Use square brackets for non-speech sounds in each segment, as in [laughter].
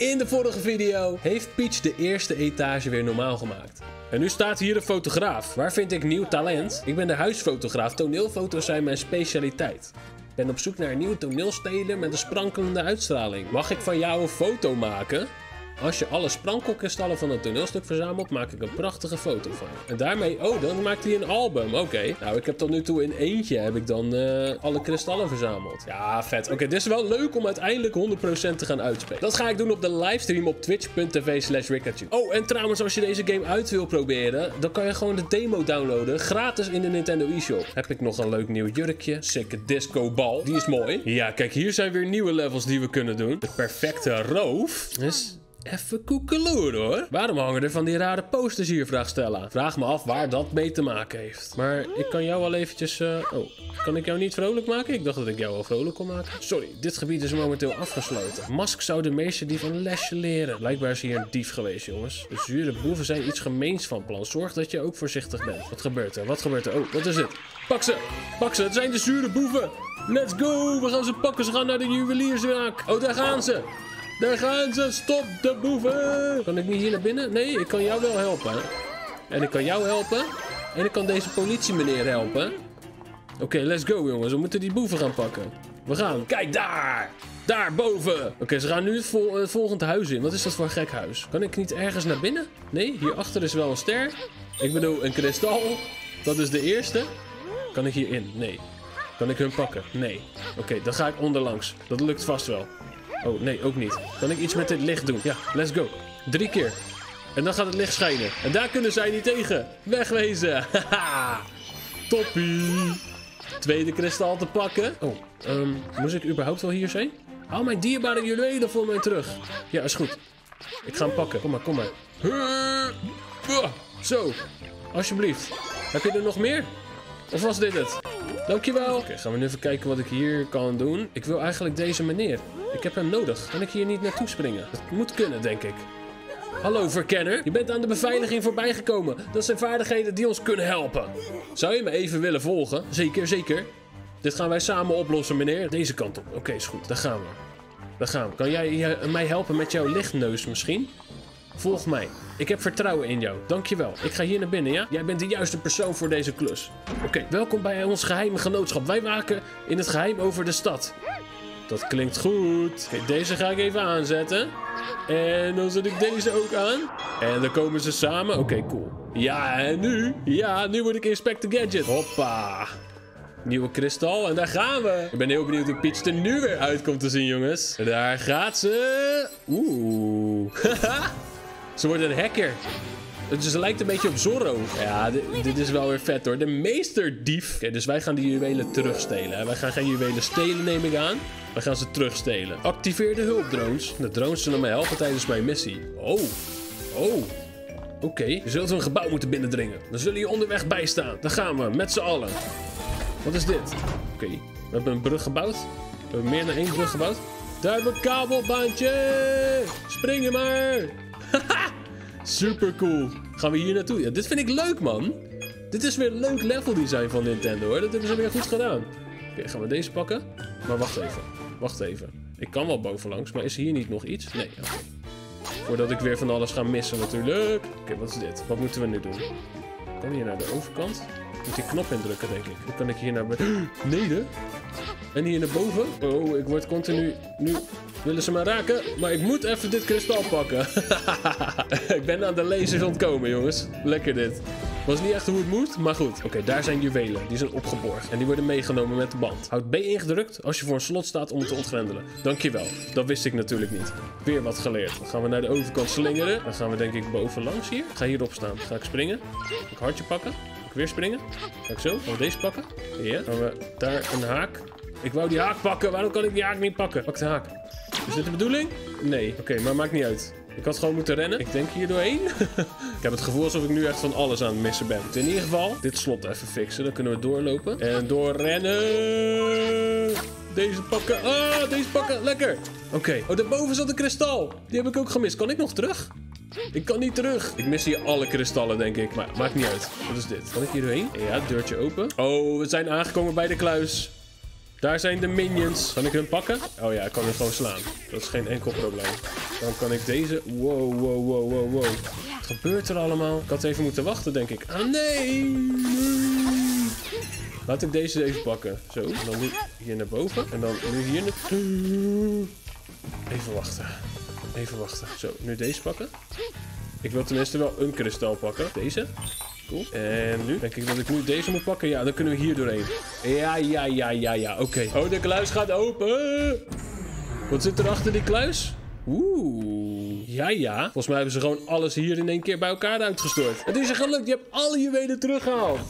In de vorige video heeft Peach de eerste etage weer normaal gemaakt. En nu staat hier de fotograaf. Waar vind ik nieuw talent? Ik ben de huisfotograaf. Toneelfoto's zijn mijn specialiteit. Ik ben op zoek naar een nieuwe toneelspeler met een sprankelende uitstraling. Mag ik van jou een foto maken? Als je alle sprankelkristallen van het toneelstuk verzamelt, maak ik een prachtige foto van je. En daarmee, oh, dan maakt hij een album. Oké. Nou, ik heb tot nu toe in eentje heb ik dan eh, alle kristallen verzameld. Ja, vet. Oké, dit is wel leuk om uiteindelijk 100% te gaan uitspelen. Dat ga ik doen op de livestream op twitch.tv slash Oh, en trouwens, als je deze game uit wil proberen, dan kan je gewoon de demo downloaden. Gratis in de Nintendo eShop. Heb ik nog een leuk nieuw jurkje. Sikke disco bal. Die is mooi. Ja, kijk, hier zijn weer nieuwe levels die we kunnen doen. De perfecte roof. Dus Even koekeloer hoor. Waarom hangen er van die rare posters hier, vraag Stella. Vraag me af waar dat mee te maken heeft. Maar ik kan jou wel eventjes... Uh... Oh, kan ik jou niet vrolijk maken? Ik dacht dat ik jou wel vrolijk kon maken. Sorry, dit gebied is momenteel afgesloten. Mask zou de meester die van lesje leren. Blijkbaar is hier een dief geweest, jongens. De zure boeven zijn iets gemeens van plan. Zorg dat je ook voorzichtig bent. Wat gebeurt er? Wat gebeurt er? Oh, wat is het? Pak ze! Pak ze! Het zijn de zure boeven! Let's go! We gaan ze pakken. Ze gaan naar de juwelierszaak. Oh, daar gaan ze! Daar gaan ze, stop de boeven! Kan ik niet hier naar binnen? Nee, ik kan jou wel helpen. En ik kan jou helpen. En ik kan deze politiemeneer helpen. Oké, let's go jongens. We moeten die boeven gaan pakken. We gaan. Kijk daar! Daar boven! Oké, ze gaan nu het, het, volgende huis in. Wat is dat voor een gek huis? Kan ik niet ergens naar binnen? Nee, hierachter is wel een ster. Ik bedoel, een kristal. Dat is de eerste. Kan ik hier in? Nee. Kan ik hun pakken? Nee. Oké, dan ga ik onderlangs. Dat lukt vast wel. Oh, nee, ook niet. Kan ik iets met dit licht doen? Ja, let's go. Drie keer. En dan gaat het licht schijnen. En daar kunnen zij niet tegen. Wegwezen. Haha. Toppie. Tweede kristal te pakken. Oh, um, moest ik überhaupt wel hier zijn? Hou mijn dierbare juwelen voor mij terug. Ja, is goed. Ik ga hem pakken. Kom maar, kom maar. Zo. Alsjeblieft. Heb je er nog meer? Of was dit het? Dankjewel. Oké, gaan we nu even kijken wat ik hier kan doen. Ik wil eigenlijk deze meneer. Ik heb hem nodig. Kan ik hier niet naartoe springen? Dat moet kunnen, denk ik. Hallo, verkenner. Je bent aan de beveiliging voorbijgekomen. Dat zijn vaardigheden die ons kunnen helpen. Zou je me even willen volgen? Zeker, zeker. Dit gaan wij samen oplossen, meneer. Deze kant op. Oké, is goed. Daar gaan we. Daar gaan we. Kan jij mij helpen met jouw lichtneus misschien? Volg mij. Ik heb vertrouwen in jou. Dankjewel. Ik ga hier naar binnen, ja? Jij bent de juiste persoon voor deze klus. Oké, welkom bij ons geheime genootschap. Wij waken in het geheim over de stad. Dat klinkt goed. Oké, deze ga ik even aanzetten. En dan zet ik deze ook aan. En dan komen ze samen. Oké, cool. Ja, en nu? Ja, nu word ik Inspector Gadget. Hoppa. Nieuwe kristal. En daar gaan we. Ik ben heel benieuwd hoe Peach er nu weer uitkomt te zien, jongens. Daar gaat ze. Oeh. [laughs] ze wordt een hacker. Dus ze lijkt een beetje op Zorro. Ja, dit, is wel weer vet hoor. De meesterdief. Oké, dus wij gaan die juwelen terugstelen. Wij gaan geen juwelen stelen, neem ik aan. Wij gaan ze terugstelen. Activeer de hulpdrones. De drones zullen mij helpen tijdens mijn missie. Oh. Oh. Oké, je zult een gebouw moeten binnendringen. Dan zullen je onderweg bijstaan. Dan gaan we, met z'n allen. Wat is dit? Oké, we hebben een brug gebouwd. We hebben meer dan één brug gebouwd. Daar hebben we een kabelbaantje. Springen maar. Super cool. Gaan we hier naartoe? Ja, dit vind ik leuk, man. Dit is weer een leuk level design van Nintendo, hoor. Dat hebben ze weer goed gedaan. Oké, gaan we deze pakken? Maar wacht even. Wacht even. Ik kan wel bovenlangs, maar is hier niet nog iets? Nee. Voordat ik weer van alles ga missen natuurlijk. Oké, wat is dit? Wat moeten we nu doen? Kan hier naar de overkant? Moet die knop indrukken, denk ik. Hoe kan ik hier naar [gasps] beneden? En hier naar boven? Oh, ik word continu... Nu willen ze me raken. Maar ik moet even dit kristal pakken. [laughs] ik ben aan de lasers ontkomen, jongens. Lekker dit. Was niet echt hoe het moet, maar goed. Oké, daar zijn juwelen. Die zijn opgeborgen. En die worden meegenomen met de band. Houd B ingedrukt als je voor een slot staat om het te ontgrendelen. Dankjewel. Dat wist ik natuurlijk niet. Weer wat geleerd. Dan gaan we naar de overkant slingeren. Dan gaan we denk ik bovenlangs hier. ga hierop staan. Ga ik springen. ik hartje pakken. Weer springen. Ga ik zo. Gaan deze pakken. Ja. gaan we daar een haak. Ik wou die haak pakken. Waarom kan ik die haak niet pakken? Pak de haak. Is dit de bedoeling? Nee. Oké, maar maakt niet uit. Ik had gewoon moeten rennen. Ik denk hier doorheen. [laughs] ik heb het gevoel alsof ik nu echt van alles aan het missen ben. In ieder geval, dit slot even fixen. Dan kunnen we doorlopen. En doorrennen. Deze pakken. Ah, deze pakken. Lekker. Oké. Oh, daarboven zat een kristal. Die heb ik ook gemist. Kan ik nog terug? Ik kan niet terug. Ik mis hier alle kristallen, denk ik. Maar maakt niet uit. Wat is dit? Kan ik hier doorheen? Ja, deurtje open. Oh, we zijn aangekomen bij de kluis. Daar zijn de minions. Kan ik hun pakken? Oh ja, ik kan hun gewoon slaan. Dat is geen enkel probleem. Dan kan ik deze... Wow, wow, wow, wow, wow. Wat gebeurt er allemaal? Ik had even moeten wachten, denk ik. Ah, nee! nee. Laat ik deze even pakken. Zo, en dan nu hier naar boven. En dan nu hier naartoe. Even wachten. Even wachten. Zo, nu deze pakken. Ik wil tenminste wel een kristal pakken. Deze. Cool. En nu denk ik dat ik nu deze moet pakken. Ja, dan kunnen we hier doorheen. Ja, ja, ja, ja, ja. Oké. Oh, de kluis gaat open. Wat zit er achter die kluis? Oeh. Ja, ja. Volgens mij hebben ze gewoon alles hier in één keer bij elkaar uitgestort. Het is je gelukt. Je hebt alle juwelen teruggehaald.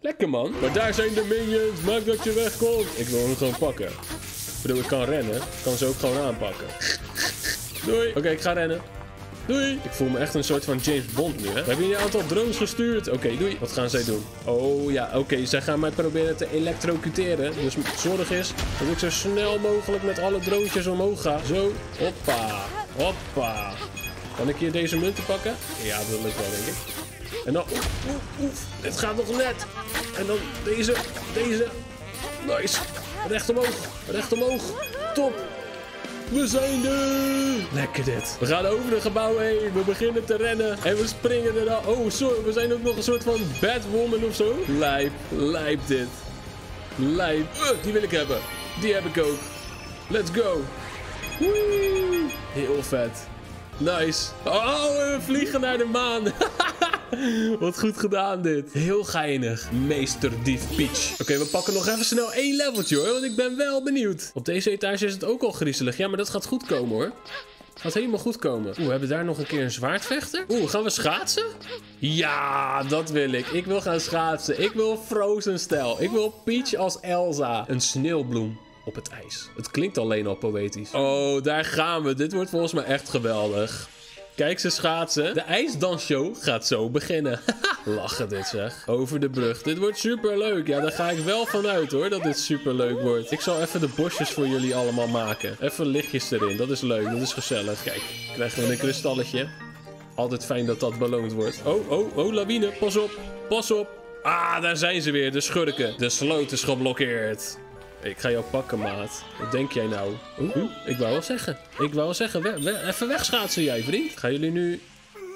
Lekker, man. Maar daar zijn de minions. Maak dat je wegkomt. Ik wil hem gewoon pakken. Ik bedoel, ik kan rennen. Ik kan ze ook gewoon aanpakken. Doei. Oké, ik ga rennen. Doei. Ik voel me echt een soort van James Bond nu, hè. We hebben hier een aantal drones gestuurd. Oké, doei. Wat gaan zij doen? Oh ja, oké. zij gaan mij proberen te elektrocuteren. Dus zorg is dat ik zo snel mogelijk met alle droontjes omhoog ga. Zo. Hoppa. Hoppa. Kan ik hier deze munten pakken? Ja, dat lukt wel, denk ik. En dan... Oef, oef, oef. Dit gaat nog net. En dan deze. Deze. Nice. Recht omhoog. Recht omhoog. Top. We zijn er! Lekker dit. We gaan over de gebouwen heen. We beginnen te rennen. En we springen er dan. Oh, sorry. We zijn ook nog een soort van Batwoman of zo. Lijp. Lijp dit. Lijp. Uh, die wil ik hebben. Die heb ik ook. Let's go. Woe. Heel vet. Nice. Oh, we vliegen naar de maan. [laughs] [laughs] Wat goed gedaan dit. Heel geinig. Meester Dief Peach. Oké, we pakken nog even snel één leveltje hoor. Want ik ben wel benieuwd. Op deze etage is het ook al griezelig. Ja, maar dat gaat goed komen hoor. Gaat helemaal goed komen. Oeh, we hebben daar nog een keer een zwaardvechter. Oeh, gaan we schaatsen? Ja, dat wil ik. Ik wil gaan schaatsen. Ik wil Frozen stijl. Ik wil Peach als Elsa. Een sneeuwbloem op het ijs. Het klinkt alleen al poëtisch. Oh, daar gaan we. Dit wordt volgens mij echt geweldig. Kijk ze schaatsen. De ijsdansshow gaat zo beginnen. [laughs] Lachen dit zeg. Over de brug. Dit wordt super leuk. Ja, daar ga ik wel vanuit hoor dat dit super leuk wordt. Ik zal even de bosjes voor jullie allemaal maken. Even lichtjes erin. Dat is leuk. Dat is gezellig. Kijk, krijgen we een kristalletje. Altijd fijn dat dat beloond wordt. Oh, oh, oh, lawine. Pas op. Pas op. Ah, daar zijn ze weer. De schurken. De sloot is geblokkeerd. Ik ga jou pakken, maat. Wat denk jij nou? Oeh, ik wou wel zeggen. Ik wou wel zeggen, we, we, even wegschaatsen jij, vriend. Gaan jullie nu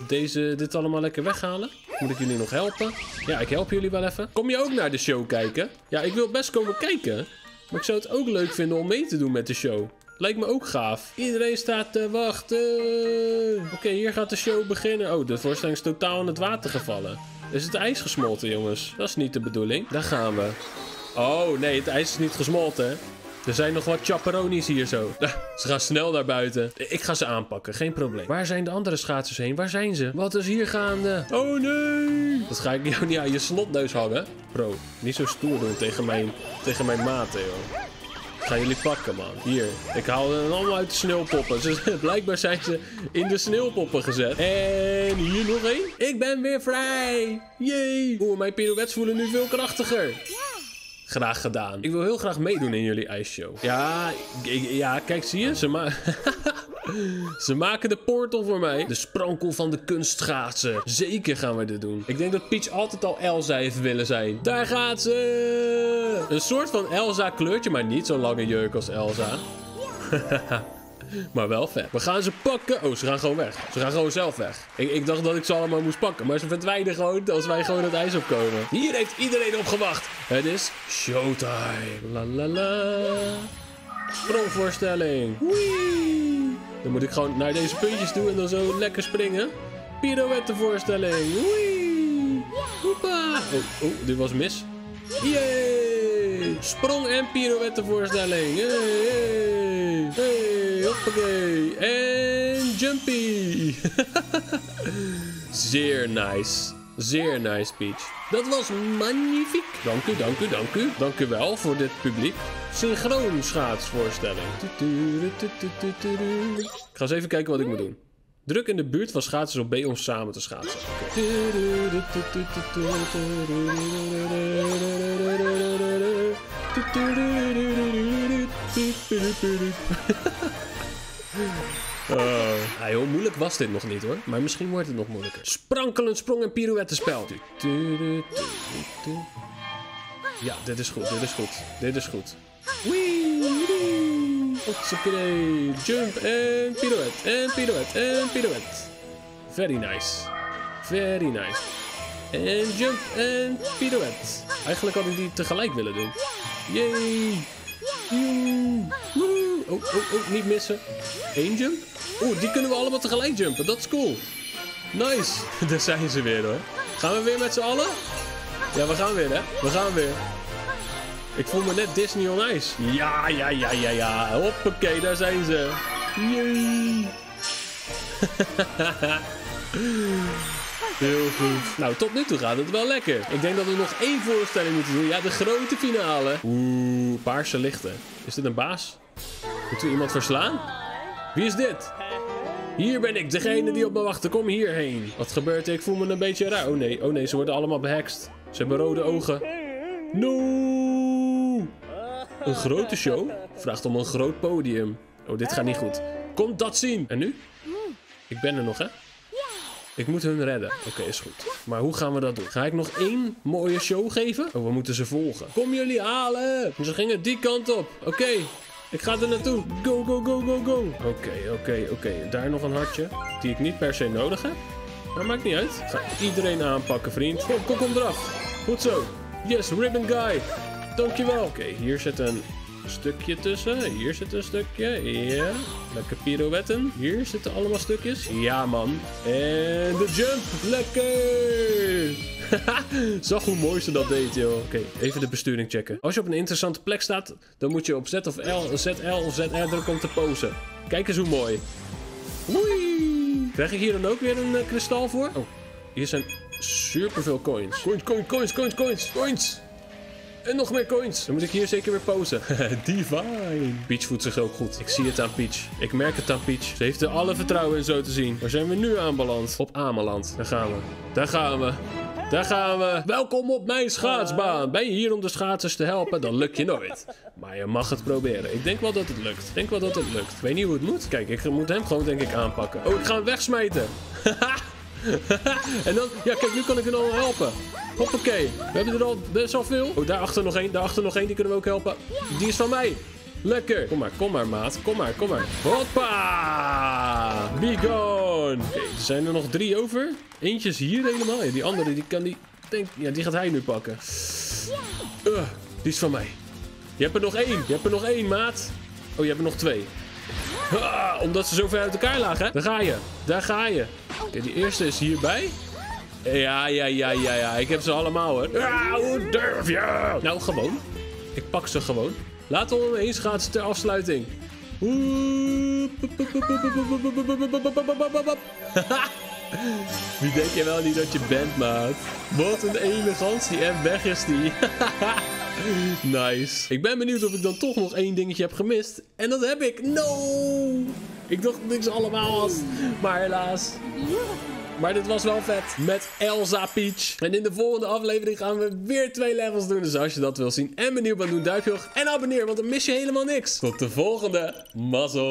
deze, dit allemaal lekker weghalen? Moet ik jullie nog helpen? Ja, ik help jullie wel even. Kom je ook naar de show kijken? Ja, ik wil best komen kijken. Maar ik zou het ook leuk vinden om mee te doen met de show. Lijkt me ook gaaf. Iedereen staat te wachten. Oké, hier gaat de show beginnen. Oh, de voorstelling is totaal in het water gevallen. Is het ijs gesmolten, jongens? Dat is niet de bedoeling. Daar gaan we. Oh, nee, het ijs is niet gesmolten. Er zijn nog wat chaperonis hier zo. [laughs] Ze gaan snel naar buiten. Ik ga ze aanpakken, geen probleem. Waar zijn de andere schaatsers heen? Waar zijn ze? Wat is hier gaande? Oh nee! Dat ga ik jou niet aan je slotneus hangen. Bro, niet zo stoer doen tegen mijn, tegen mijn maten, joh. Ik ga jullie pakken, man. Hier, ik haal hen allemaal uit de sneeuwpoppen. [laughs] Blijkbaar zijn ze in de sneeuwpoppen gezet. En hier nog één. Ik ben weer vrij. Jee. Oeh, mijn pirouettes voelen nu veel krachtiger. Graag gedaan. Ik wil heel graag meedoen in jullie ijsshow. Ja, ja kijk, zie je? Ze, ma [laughs] Ze maken de portal voor mij. De sprankel van de kunstschaatsen. Zeker gaan we dit doen. Ik denk dat Peach altijd al Elsa heeft willen zijn. Daar gaat ze! Een soort van Elsa kleurtje, maar niet zo'n lange jurk als Elsa. [laughs] [laughs] Maar wel vet. We gaan ze pakken. Oh, ze gaan gewoon weg. Ze gaan gewoon zelf weg. Ik, ik dacht dat ik ze allemaal moest pakken. Maar ze verdwijnen gewoon als wij gewoon het ijs opkomen. Hier heeft iedereen op gewacht. Het is showtime. La la la. Sprongvoorstelling. Wee. Dan moet ik gewoon naar deze puntjes toe en dan zo lekker springen. Pirouettevoorstelling. Wee. Hoepa. Oh, oh, dit was mis. Yay. Sprong- en pirouettevoorstelling. Hey. Hey. Hoppakee. En jumpy. Zeer nice. Zeer nice, Peach. Dat was magnifiek. Dank u, dank u, dank u. Dank u wel voor dit publiek. Synchroon schaatsvoorstelling. Ik ga eens even kijken wat ik moet doen. Druk in de buurt van schaatsers op B om samen te schaatsen. Uh, heel moeilijk was dit nog niet hoor. Maar misschien wordt het nog moeilijker. Sprankelend sprong en pirouettespel. Ja, dit is goed, dit is goed. Dit is goed. Wee. Hotsakee. Jump en pirouette. En pirouette. En pirouette. Very nice. Very nice. En jump en pirouette. Eigenlijk had ik die tegelijk willen doen. Yay. Oh, oh, oh, niet missen. Eén jump. Oeh, die kunnen we allemaal tegelijk jumpen. Dat is cool. Nice. [laughs] Daar zijn ze weer hoor. Gaan we weer met z'n allen? Ja, we gaan weer hè. We gaan weer. Ik voel me net Disney on Ice. Ja, ja, ja, ja, ja. Hoppakee, daar zijn ze. Yay. [laughs] Heel goed. Nou, tot nu toe gaat het wel lekker. Ik denk dat we nog één voorstelling moeten doen. Ja, de grote finale. Oeh, paarse lichten. Is dit een baas? Moeten we iemand verslaan? Wie is dit? Hier ben ik, degene die op me wachtte. Kom hierheen. Wat gebeurt er? Ik voel me een beetje raar. Oh nee, oh nee, ze worden allemaal behext. Ze hebben rode ogen. No! Een grote show? Vraagt om een groot podium. Oh, dit gaat niet goed. Komt dat zien. En nu? Ik ben er nog, hè? Ik moet hun redden. Oké, is goed. Maar hoe gaan we dat doen? Ga ik nog één mooie show geven? Oh, we moeten ze volgen. Kom jullie halen! Ze gingen die kant op. Oké, ik ga er naartoe. Go, go, go, go, go. Oké, oké, oké. Daar nog een hartje. Die ik niet per se nodig heb. Maar maakt niet uit. Ga iedereen aanpakken, vriend. Kom, kom, kom eraf. Goed zo. Yes, ribbon guy. Dankjewel. Oké, hier zit een stukje tussen. Hier zit een stukje. Ja. Lekker pirouetten. Hier zitten allemaal stukjes. Ja, man. En de jump. Lekker. [laughs] Zag hoe mooi ze dat deed, joh. Oké, even de besturing checken. Als je op een interessante plek staat, dan moet je op Z of L, ZL of ZR drukken om te posen. Kijk eens hoe mooi. Oei. Krijg ik hier dan ook weer een uh, kristal voor? Oh, hier zijn superveel coins. Coins, coins, coins, coins, coins, coins. En nog meer coins. Dan moet ik hier zeker weer posen. [laughs] Divine. Peach voelt zich ook goed. Ik zie het aan Peach. Ik merk het aan Peach. Ze heeft er alle vertrouwen in zo te zien. Waar zijn we nu aanbeland? Op Ameland. Daar gaan we. Daar gaan we. Daar gaan we. Welkom op mijn schaatsbaan. Ben je hier om de schaatsers te helpen? Dan lukt je nooit. Maar je mag het proberen. Ik denk wel dat het lukt. Ik denk wel dat het lukt. Ik weet niet hoe het moet. Kijk, ik moet hem gewoon denk ik aanpakken. Oh, ik ga hem wegsmijten. [laughs] en dan, ja kijk, nu kan ik hem al helpen. Hoppakee. We hebben er al best wel veel. Oh, daarachter nog één. Daarachter nog één. Die kunnen we ook helpen. Die is van mij. Lekker. Kom maar, kom maar, maat. Kom maar, kom maar. Hoppa! Be gone. Er zijn er nog drie over. Eentje is hier helemaal. Ja, die andere, die kan die... Denk, ja, die gaat hij nu pakken. Uh, die is van mij. Je hebt er nog één. Je hebt er nog één, maat. Oh, je hebt er nog twee. Ah, omdat ze zo ver uit elkaar lagen. Daar ga je. Daar ga je. Oké, die eerste is hierbij. Ja, ja, ja, ja, ja. Ik heb ze allemaal, hoor. Ja, hoe durf je? Nou, gewoon. Ik pak ze gewoon. Laten we eens schaatsen ter afsluiting. [laughs] Wie denk je wel niet dat je bent, maat? Wat een elegantie en weg is die. [laughs] nice. Ik ben benieuwd of ik dan toch nog één dingetje heb gemist. En dat heb ik. No! Ik dacht dat ik ze allemaal was. Maar helaas. Maar dit was wel vet. Met Elsa Peach. En in de volgende aflevering gaan we weer twee levels doen. Dus als je dat wil zien en benieuwd bent, doe duimpje. En abonneer, want dan mis je helemaal niks. Tot de volgende. Mazzel.